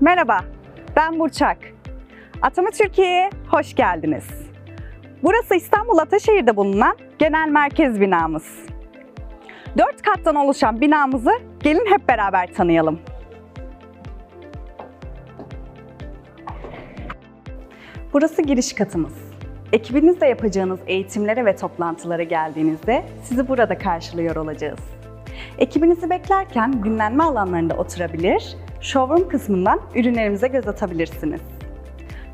Merhaba, ben Burçak. Atama Türkiye'ye hoş geldiniz. Burası İstanbul Ataşehir'de bulunan genel merkez binamız. Dört kattan oluşan binamızı gelin hep beraber tanıyalım. Burası giriş katımız. Ekibinizle yapacağınız eğitimlere ve toplantılara geldiğinizde sizi burada karşılıyor olacağız. Ekibinizi beklerken dinlenme alanlarında oturabilir, showroom kısmından ürünlerimize göz atabilirsiniz.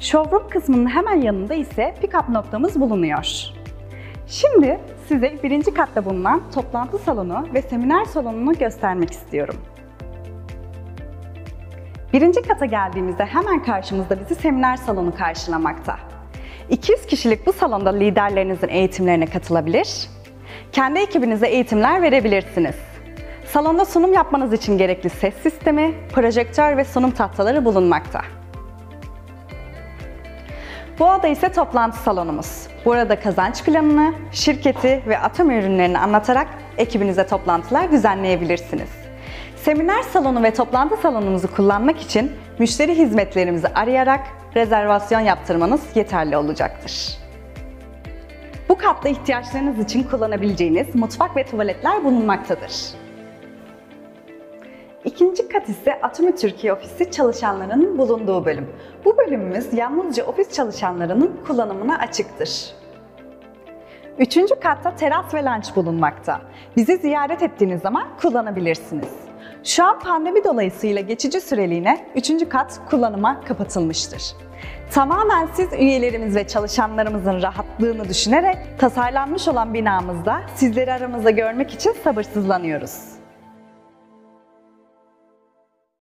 Showroom kısmının hemen yanında ise pick-up noktamız bulunuyor. Şimdi size birinci katta bulunan toplantı salonu ve seminer salonunu göstermek istiyorum. Birinci kata geldiğimizde hemen karşımızda bizi seminer salonu karşılamakta. 200 kişilik bu salonda liderlerinizin eğitimlerine katılabilir, kendi ekibinize eğitimler verebilirsiniz. Salonda sunum yapmanız için gerekli ses sistemi, projektör ve sunum tahtaları bulunmakta. Bu oda ise toplantı salonumuz. Burada kazanç planını, şirketi ve atom ürünlerini anlatarak ekibinize toplantılar düzenleyebilirsiniz. Seminer salonu ve toplantı salonumuzu kullanmak için müşteri hizmetlerimizi arayarak rezervasyon yaptırmanız yeterli olacaktır. Bu katta ihtiyaçlarınız için kullanabileceğiniz mutfak ve tuvaletler bulunmaktadır. İkinci kat ise Atomi Türkiye Ofisi çalışanlarının bulunduğu bölüm. Bu bölümümüz yalnızca ofis çalışanlarının kullanımına açıktır. Üçüncü katta teras ve lunch bulunmakta. Bizi ziyaret ettiğiniz zaman kullanabilirsiniz. Şu an pandemi dolayısıyla geçici süreliğine üçüncü kat kullanıma kapatılmıştır. Tamamen siz üyelerimiz ve çalışanlarımızın rahatlığını düşünerek tasarlanmış olan binamızda sizleri aramızda görmek için sabırsızlanıyoruz.